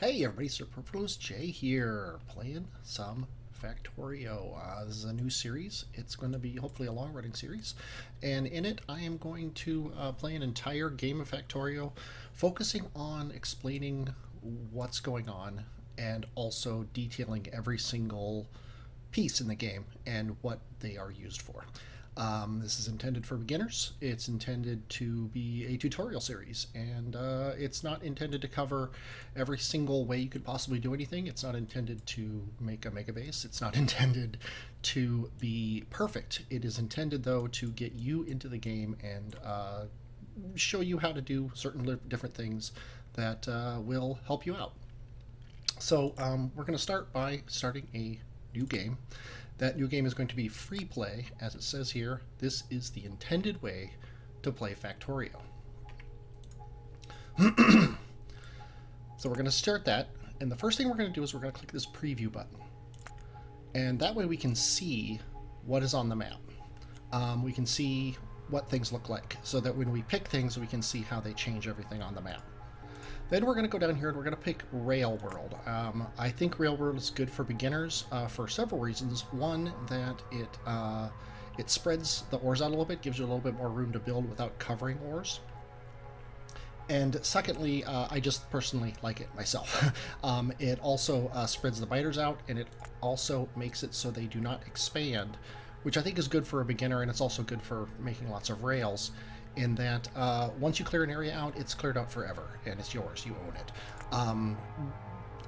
Hey everybody, Superfluous J here, playing some Factorio. Uh, this is a new series. It's going to be hopefully a long running series. And in it, I am going to uh, play an entire game of Factorio, focusing on explaining what's going on and also detailing every single piece in the game and what they are used for. Um, this is intended for beginners. It's intended to be a tutorial series, and uh, it's not intended to cover every single way you could possibly do anything. It's not intended to make a mega base. It's not intended to be perfect. It is intended, though, to get you into the game and uh, show you how to do certain different things that uh, will help you out. So um, we're going to start by starting a new game. That new game is going to be free play, as it says here. This is the intended way to play Factorio. so we're going to start that, and the first thing we're going to do is we're going to click this preview button. And that way we can see what is on the map. Um, we can see what things look like, so that when we pick things, we can see how they change everything on the map. Then we're going to go down here and we're going to pick Rail World. Um, I think Rail World is good for beginners uh, for several reasons. One, that it uh, it spreads the ores out a little bit, gives you a little bit more room to build without covering ores. And secondly, uh, I just personally like it myself. um, it also uh, spreads the biters out, and it also makes it so they do not expand, which I think is good for a beginner, and it's also good for making lots of rails in that uh, once you clear an area out, it's cleared out forever and it's yours. You own it. Um,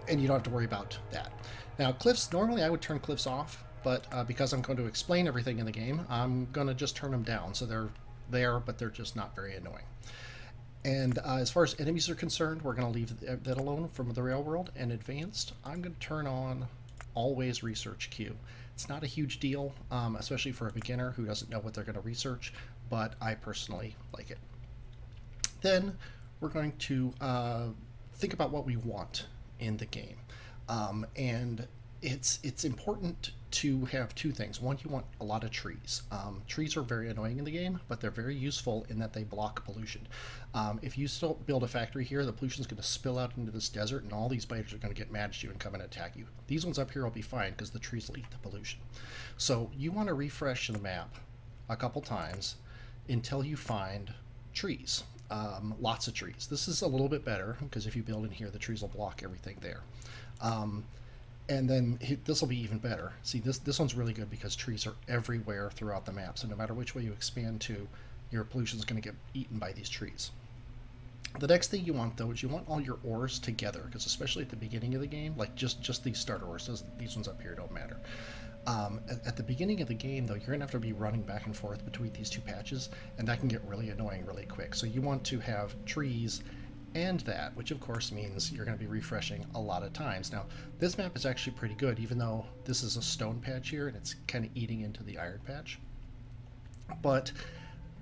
and you don't have to worry about that. Now, cliffs, normally I would turn cliffs off, but uh, because I'm going to explain everything in the game, I'm going to just turn them down. So they're there, but they're just not very annoying. And uh, as far as enemies are concerned, we're going to leave that alone from the Rail World. And advanced, I'm going to turn on always research queue. It's not a huge deal, um, especially for a beginner who doesn't know what they're going to research, but I personally like it. Then we're going to uh, think about what we want in the game. Um, and it's it's important to have two things. One, you want a lot of trees. Um, trees are very annoying in the game, but they're very useful in that they block pollution. Um, if you still build a factory here, the pollution is going to spill out into this desert, and all these biters are going to get mad at you and come and attack you. These ones up here will be fine because the trees will eat the pollution. So you want to refresh the map a couple times until you find trees. Um, lots of trees. This is a little bit better because if you build in here, the trees will block everything there. Um, and then this will be even better. See, this this one's really good because trees are everywhere throughout the map. So no matter which way you expand to, your pollution is going to get eaten by these trees. The next thing you want though is you want all your ores together because especially at the beginning of the game, like just just these starter ores, these ones up here don't matter. Um, at, at, the beginning of the game, though, you're going to have to be running back and forth between these two patches, and that can get really annoying really quick. So you want to have trees and that, which of course means you're going to be refreshing a lot of times. Now, this map is actually pretty good, even though this is a stone patch here, and it's kind of eating into the iron patch. But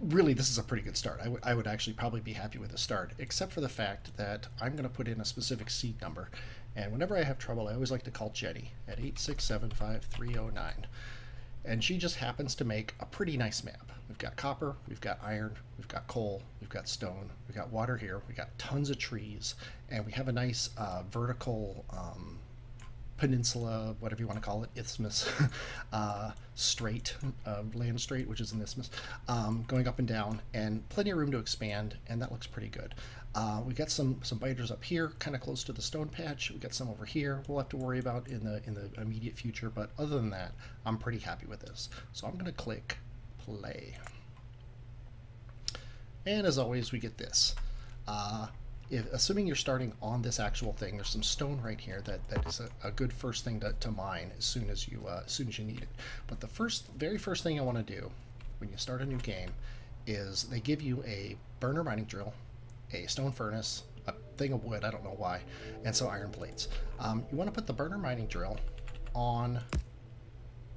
really, this is a pretty good start. I, would actually probably be happy with the start, except for the fact that I'm going to put in a specific seed number, and whenever I have trouble, I always like to call Jenny at 8675309. And she just happens to make a pretty nice map. We've got copper, we've got iron, we've got coal, we've got stone, we've got water here, we've got tons of trees, and we have a nice uh, vertical um, peninsula, whatever you want to call it, isthmus, uh, strait, uh, land strait, which is an isthmus, um, going up and down, and plenty of room to expand, and that looks pretty good. Uh, we got some some biters up here, kind of close to the stone patch. We got some over here. We'll have to worry about in the in the immediate future, but other than that, I'm pretty happy with this. So I'm going to click play, and as always, we get this. Uh, if, assuming you're starting on this actual thing, there's some stone right here that, that is a, a good first thing to, to mine as soon as you uh, as soon as you need it. But the first, very first thing I want to do when you start a new game is they give you a burner mining drill a stone furnace, a thing of wood, I don't know why, and some iron plates. Um, you want to put the burner mining drill on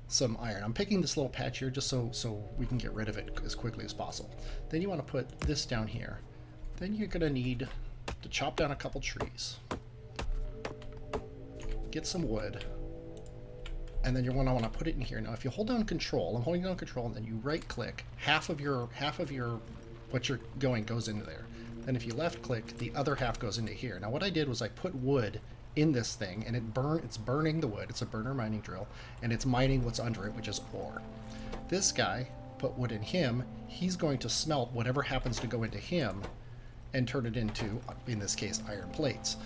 some iron. I'm picking this little patch here just so, so we can get rid of it as quickly as possible. Then you want to put this down here. Then you're going to need to chop down a couple trees. Get some wood. And then you're going to want to put it in here. Now, if you hold down Control, I'm holding down Control, and then you right-click, half of your half of your what you're going goes into there. Then if you left click, the other half goes into here. Now what I did was I put wood in this thing, and it burn it's burning the wood. It's a burner mining drill, and it's mining what's under it, which is ore. This guy put wood in him. He's going to smelt whatever happens to go into him, and turn it into, in this case, iron plates.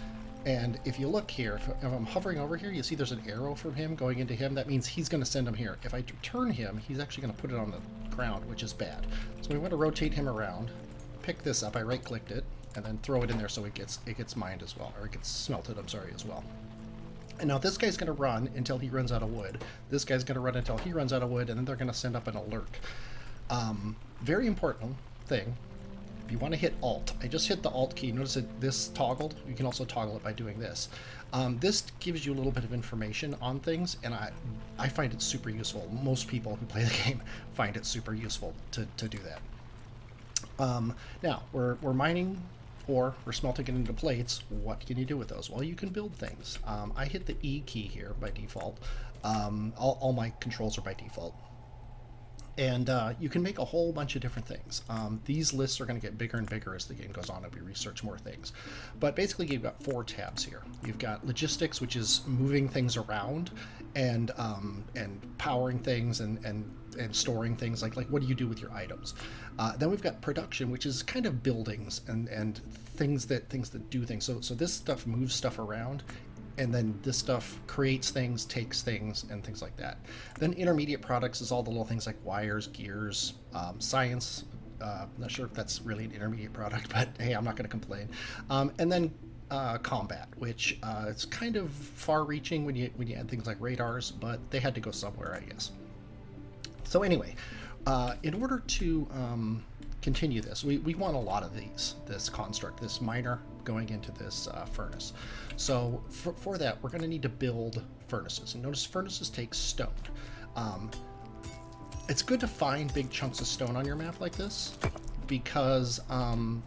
And if you look here, if, if I'm hovering over here, you see there's an arrow from him going into him. That means he's going to send him here. If I turn him, he's actually going to put it on the ground, which is bad. So we want to rotate him around, pick this up. I right-clicked it, and then throw it in there so it gets it gets mined as well, or it gets smelted. I'm sorry as well. And now this guy's going to run until he runs out of wood. This guy's going to run until he runs out of wood, and then they're going to send up an alert. Um, very important thing. You want to hit Alt, I just hit the Alt key. Notice that this toggled. You can also toggle it by doing this. Um, this gives you a little bit of information on things, and I, I find it super useful. Most people who play the game find it super useful to, to do that. Um, now, we're, we're mining or we're smelting it into plates. What can you do with those? Well, you can build things. Um, I hit the E key here by default. Um, all, all my controls are by default and uh, you can make a whole bunch of different things. Um, these lists are going to get bigger and bigger as the game goes on and we research more things. But basically, you've got four tabs here. You've got logistics, which is moving things around and um, and powering things and and and storing things like like what do you do with your items. Uh, then we've got production, which is kind of buildings and and things that things that do things. So so this stuff moves stuff around and then this stuff creates things, takes things, and things like that. Then intermediate products is all the little things like wires, gears, um, science. Uh, not sure if that's really an intermediate product, but hey, I'm not going to complain. Um, and then uh, combat, which uh, it's kind of far-reaching when you when you add things like radars, but they had to go somewhere, I guess. So anyway, uh, in order to um, continue this, we, we want a lot of these, this construct, this miner going into this uh, furnace. So for, for that, we're going to need to build furnaces. And notice furnaces take stone. Um, it's good to find big chunks of stone on your map like this because um,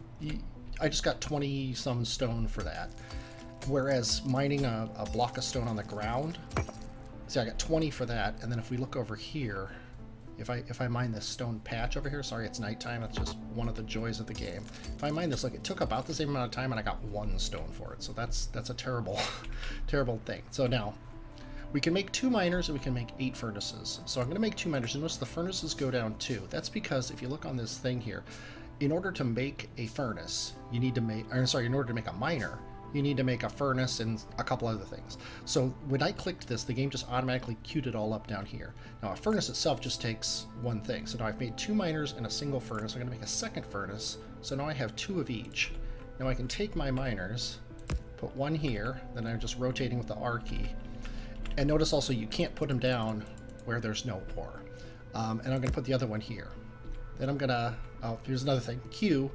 I just got 20 some stone for that. Whereas mining a, a block of stone on the ground, see I got 20 for that. And then if we look over here, if I if I mine this stone patch over here, sorry it's nighttime, it's just one of the joys of the game. If I mine this, look, it took about the same amount of time and I got one stone for it. So that's that's a terrible, terrible thing. So now, we can make two miners and we can make eight furnaces. So I'm going to make two miners. And notice the furnaces go down two. That's because if you look on this thing here, in order to make a furnace, you need to make, I'm sorry, in order to make a miner, you need to make a furnace and a couple other things. So when I clicked this, the game just automatically queued it all up down here. Now a furnace itself just takes one thing. So now I've made two miners and a single furnace. I'm going to make a second furnace. So now I have two of each. Now I can take my miners, put one here, then I'm just rotating with the R key. And notice also you can't put them down where there's no ore. Um, and I'm going to put the other one here. Then I'm going to, oh, here's another thing. Q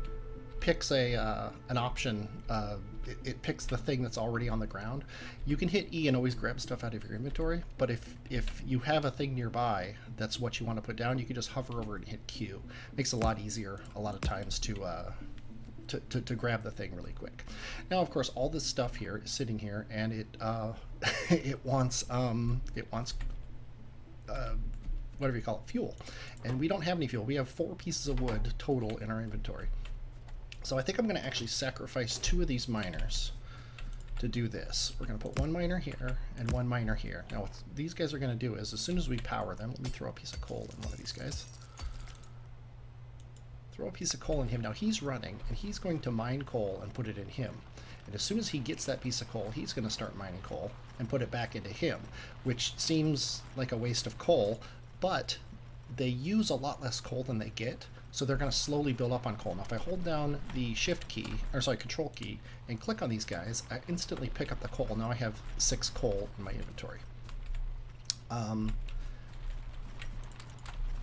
picks a uh, an option uh, it, it, picks the thing that's already on the ground. You can hit E and always grab stuff out of your inventory, but if if you have a thing nearby that's what you want to put down, you can just hover over and hit Q. Makes it a lot easier a lot of times to uh, to, to, to, grab the thing really quick. Now, of course, all this stuff here is sitting here, and it uh, it wants um, it wants uh, whatever you call it, fuel, and we don't have any fuel. We have four pieces of wood total in our inventory. So I think I'm going to actually sacrifice two of these miners to do this. We're going to put one miner here and one miner here. Now what these guys are going to do is as soon as we power them, let me throw a piece of coal in one of these guys. Throw a piece of coal in him. Now he's running and he's going to mine coal and put it in him. And as soon as he gets that piece of coal, he's going to start mining coal and put it back into him, which seems like a waste of coal, but they use a lot less coal than they get, so they're going to slowly build up on coal. Now if I hold down the shift key, or sorry, control key, and click on these guys, I instantly pick up the coal. Now I have six coal in my inventory. Um,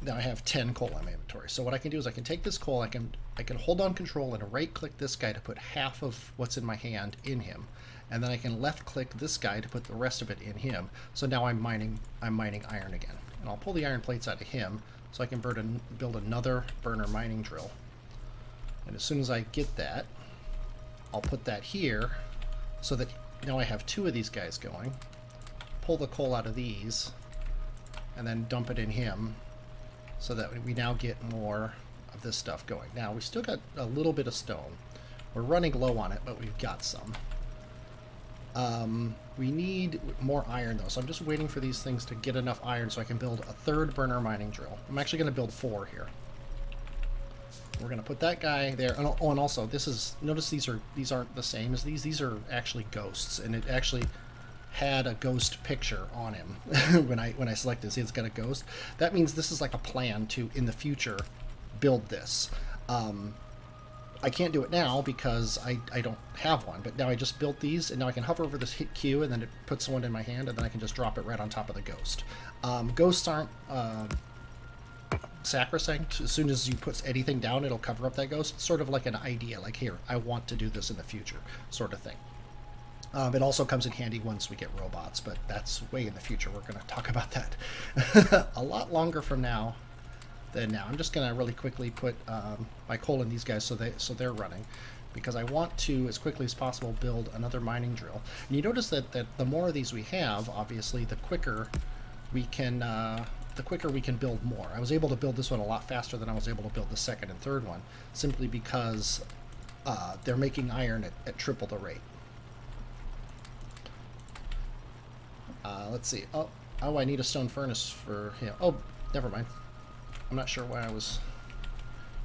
now I have 10 coal in my inventory. So what I can do is I can take this coal, I can I can hold on control and right click this guy to put half of what's in my hand in him. And then I can left click this guy to put the rest of it in him. So now I'm mining I'm mining iron again. And I'll pull the iron plates out of him so I can build another burner mining drill. And as soon as I get that, I'll put that here so that now I have two of these guys going. Pull the coal out of these and then dump it in him so that we now get more of this stuff going. Now we still got a little bit of stone. We're running low on it, but we've got some. Um, we need more iron though, so I'm just waiting for these things to get enough iron so I can build a third burner mining drill. I'm actually going to build four here. We're going to put that guy there. Oh, and also, this is notice these are these aren't the same as these. These are actually ghosts, and it actually had a ghost picture on him when I when I selected. See, it's got a ghost. That means this is like a plan to in the future build this. Um, I can't do it now because I, I don't have one, but now I just built these, and now I can hover over this hit Q, and then it puts one in my hand, and then I can just drop it right on top of the ghost. Um, ghosts aren't uh, sacrosanct. As soon as you put anything down, it'll cover up that ghost. It's sort of like an idea, like, here, I want to do this in the future, sort of thing. Um, it also comes in handy once we get robots, but that's way in the future. We're going to talk about that a lot longer from now then now. I'm just going to really quickly put um, my coal in these guys so they so they're running because I want to, as quickly as possible, build another mining drill. And you notice that, that the more of these we have, obviously, the quicker we can uh, the quicker we can build more. I was able to build this one a lot faster than I was able to build the second and third one, simply because uh, they're making iron at, at triple the rate. Uh, let's see. Oh, oh, I need a stone furnace for him. Oh, never mind. I'm not sure why I was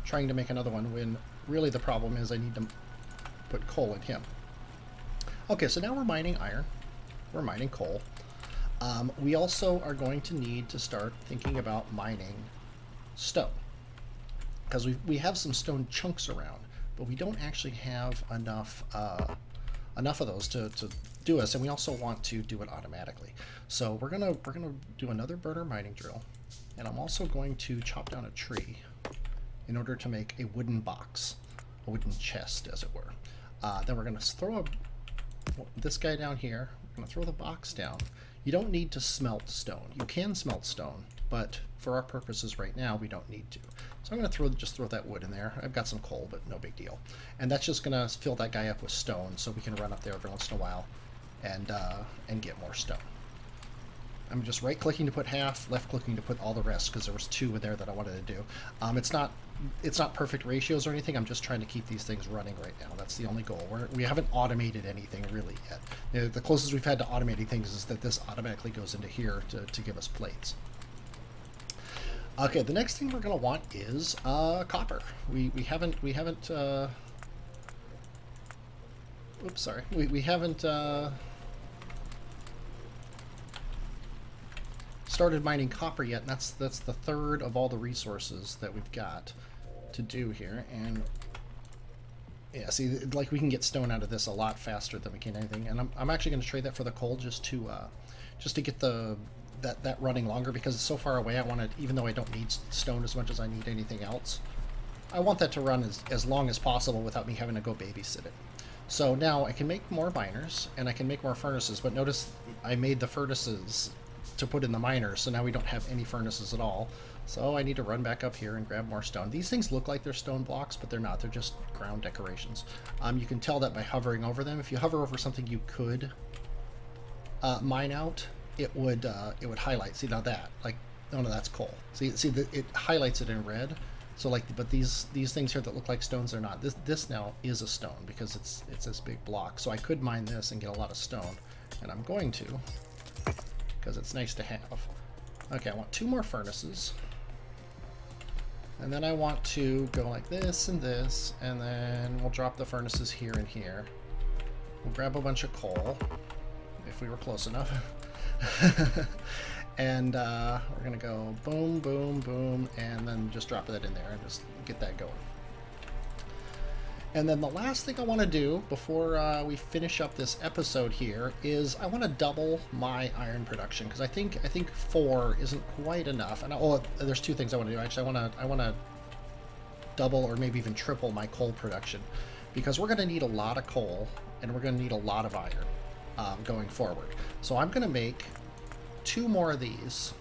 trying to make another one when really the problem is I need to put coal in him. Okay, so now we're mining iron. We're mining coal. Um, we also are going to need to start thinking about mining stone. Because we, we have some stone chunks around, but we don't actually have enough uh, enough of those to, to do us, and we also want to do it automatically. So we're gonna we're gonna do another burner mining drill. And I'm also going to chop down a tree in order to make a wooden box, a wooden chest, as it were. Uh, then we're going to throw a, this guy down here. We're going to throw the box down. You don't need to smelt stone. You can smelt stone, but for our purposes right now, we don't need to. So I'm going to throw just throw that wood in there. I've got some coal, but no big deal. And that's just going to fill that guy up with stone, so we can run up there every once in a while and uh, and get more stone. I'm just right clicking to put half, left clicking to put all the rest because there was two in there that I wanted to do. Um, it's not it's not perfect ratios or anything. I'm just trying to keep these things running right now. That's the only goal. We're, we haven't automated anything really yet. You know, the closest we've had to automating things is that this automatically goes into here to, to give us plates. Okay, the next thing we're going to want is uh, copper. We, we haven't we haven't. Uh, oops, sorry. We we haven't. Uh, started mining copper yet, and that's that's the third of all the resources that we've got to do here. And yeah, see, like we can get stone out of this a lot faster than we can anything. And I'm, I'm actually going to trade that for the coal just to uh, just to get the that that running longer because it's so far away. I want to, even though I don't need stone as much as I need anything else, I want that to run as as long as possible without me having to go babysit it. So now I can make more miners and I can make more furnaces, but notice I made the furnaces to put in the miners, so now we don't have any furnaces at all. So I need to run back up here and grab more stone. These things look like they're stone blocks, but they're not. They're just ground decorations. Um, you can tell that by hovering over them. If you hover over something you could uh, mine out, it would uh, it would highlight. See now that like oh no that's coal. See see the, it highlights it in red. So like but these these things here that look like stones are not. This this now is a stone because it's it's this big block. So I could mine this and get a lot of stone, and I'm going to because it's nice to have. Okay, I want two more furnaces. And then I want to go like this and this, and then we'll drop the furnaces here and here. We'll grab a bunch of coal, if we were close enough. and uh, we're to go boom, boom, boom, and then just drop that in there and just get that going. And then the last thing I want to do before uh, we finish up this episode here is I want to double my iron production because I think I think four isn't quite enough. And I, oh, there's two things I want to do. Actually, I want to I want to double or maybe even triple my coal production because we're going to need a lot of coal and we're going to need a lot of iron um, going forward. So I'm going to make two more of these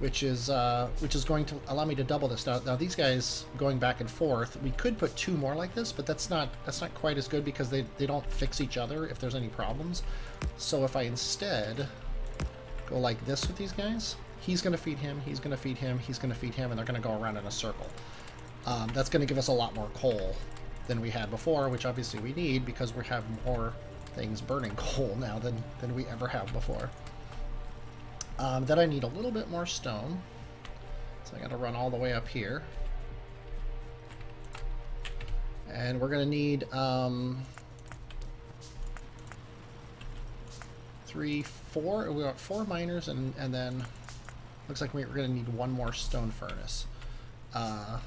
which is uh, which is going to allow me to double this. Now, now these guys going back and forth, we could put two more like this, but that's not that's not quite as good because they, they don't fix each other if there's any problems. So if I instead go like this with these guys, he's going to feed him, he's going to feed him, he's going to feed him, and they're going to go around in a circle. Um, that's going to give us a lot more coal than we had before, which obviously we need because we have more things burning coal now than, than we ever have before. Um, then I need a little bit more stone. So I gotta run all the way up here. And we're gonna need um, three, four. We got four miners, and and then looks like we're gonna need one more stone furnace. Uh,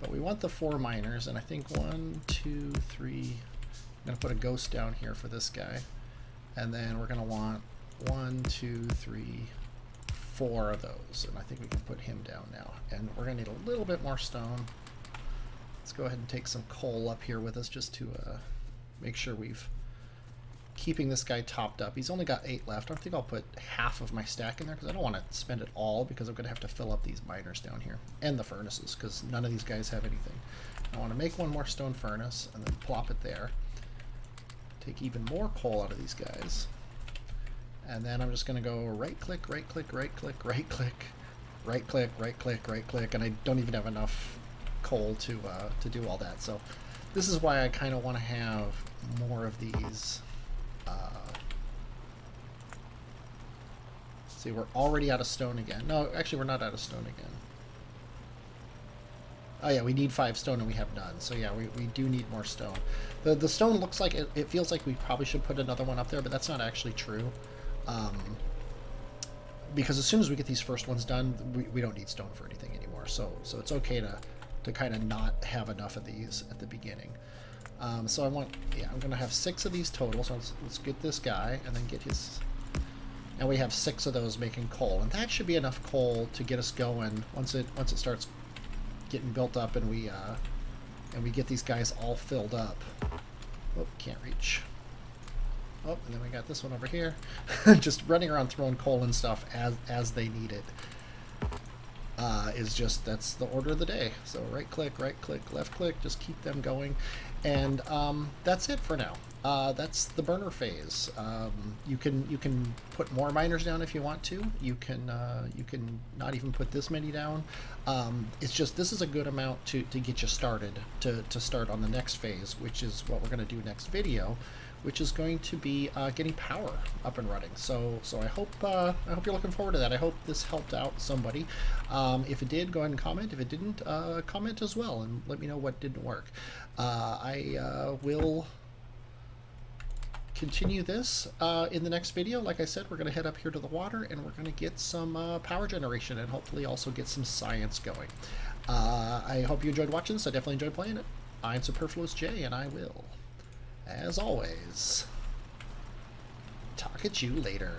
but we want the four miners, and I think one, two, three. I'm gonna put a ghost down here for this guy, and then we're gonna want one, two, three, four of those, and I think we can put him down now. And we're gonna need a little bit more stone. Let's go ahead and take some coal up here with us just to uh, make sure we've keeping this guy topped up. He's only got eight left. I think I'll put half of my stack in there because I don't want to spend it all because I'm going to have to fill up these miners down here and the furnaces because none of these guys have anything. I want to make one more stone furnace and then plop it there. Take even more coal out of these guys. And then I'm just going to go right click, right click, right click, right click, right click, right click, right click, and I don't even have enough coal to uh, to do all that. So this is why I kind of want to have more of these. Uh, see, we're already out of stone again. No, actually, we're not out of stone again. Oh yeah, we need five stone and we have none. So yeah, we, we do need more stone. The the stone looks like it, it feels like we probably should put another one up there, but that's not actually true. Um, because as soon as we get these first ones done, we, we don't need stone for anything anymore. So so it's okay to to kind of not have enough of these at the beginning. Um, so I want, yeah, I'm going to have six of these total. So let's, let's get this guy and then get his, and we have six of those making coal. And that should be enough coal to get us going once it, once it starts getting built up and we, uh, and we get these guys all filled up. Oh, can't reach. Oh, and then we got this one over here. Just running around throwing coal and stuff as, as they need it uh, is just that's the order of the day. So right click, right click, left click, just keep them going, and um, that's it for now. Uh, that's the burner phase. Um, you can you can put more miners down if you want to. You can uh, you can not even put this many down. Um, it's just this is a good amount to, to get you started to, to start on the next phase, which is what we're going to do next video which is going to be uh, getting power up and running. So, so I hope uh, I hope you're looking forward to that. I hope this helped out somebody. Um, if it did, go ahead and comment. If it didn't, uh, comment as well and let me know what didn't work. Uh, I uh, will continue this uh, in the next video. Like I said, we're going to head up here to the water and we're going to get some power generation and hopefully also get some science going. I hope you enjoyed watching this. I definitely enjoyed playing it. I'm Superfluous J, and I will as always, talk at you later.